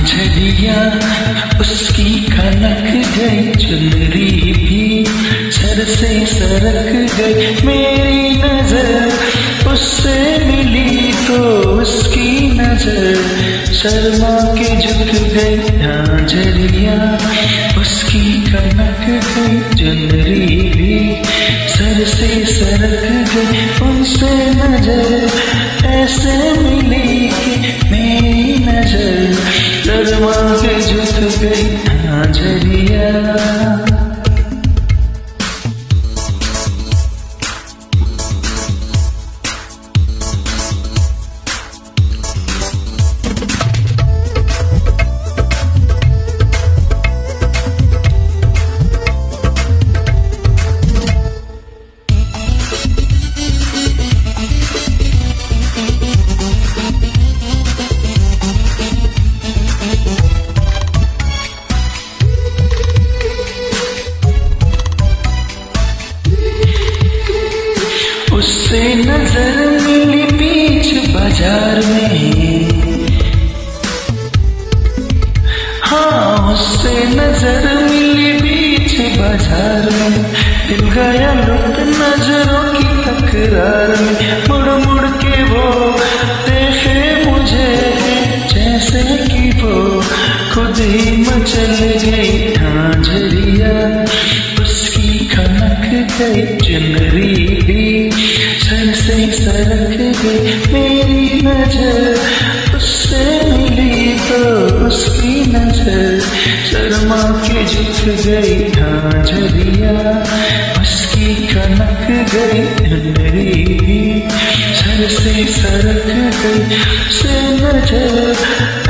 झांझरिया उसकी खनक गई, चुनरी भी सर से सरक गई। मेरी नज़र उससे मिली तो उसकी नज़र। शर्मा के झुक गई झांझरिया उसकी कनक गई, चुनरी भी सर से सरक गई। उनसे नज़र ऐसे मिली Tanzania. उससे नज़र मिली बीच बाज़ार में। हाँ उससे नज़र मिली बीच बाज़ार में। दिल गया लुट नज़रों की तकरार में। मुड़ मुड़ के वो देखे मुझे जैसे कि वो खुद ही मचल गई झांझरिया उसकी खनक गई चुनरी भी। सर से सरक गई मेरी नज़र उससे मिली तो उसकी नज़र शर्मा के झुक गई झांझरिया उसकी कनक गई भी सर से सरक गई से नज़र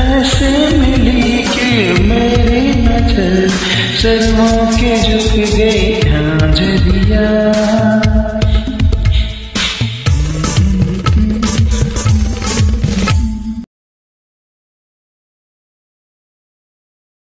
ऐसे मिली कि मेरी नज़र शर्मा के झुक गई झांझरिया